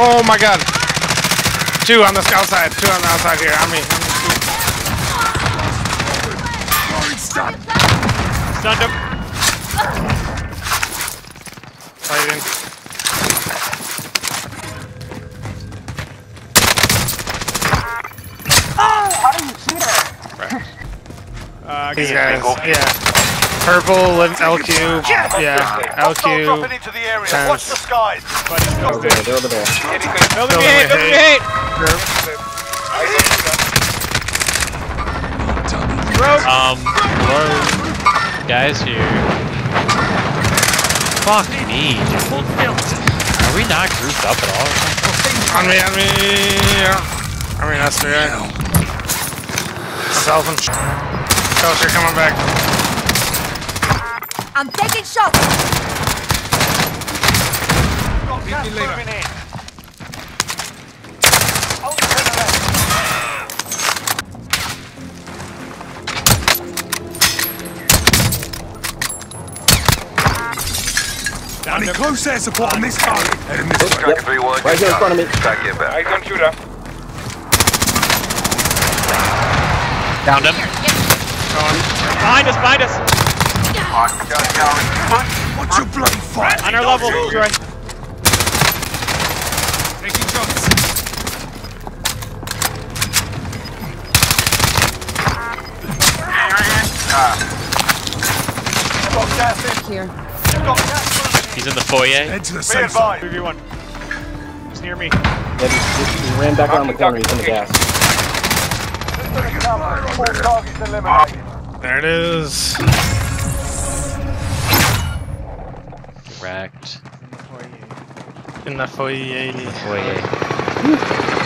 Oh my god. Two on the outside. Two on the outside here. On me. Stunned him. Fighting. Oh, how do you shoot Uh, These get- guys. Yeah. Purple, lim- LQ. Yeah. Hostile dropping LQ. into the area. Watch the skies. buddy. Okay, they're over there. Building Building hit, building hit. hit. Um, hello, guys here. Fuck me. Are we not grouped up at all? or something? On me, on me. Yeah. I mean, that's the right. Myself and Coach, you're coming back. I'm taking shots. Got gas moving in. Hold the left. Down him. Close air support on this target. Heading this way. Yep. Right here in front of me. I don't shoot her. Downed him. Behind us, behind us. What's your bloody fight? On our level, Troy. Taking shots. Got gas in. Here. Got gas moving He's in the foyer. Head to the safe side. 3v1. He's near me. Yeah, he, he ran back around the corner. He's in the gas. Four targets eliminated. There it is. Wrecked. In the foyer. Foyer.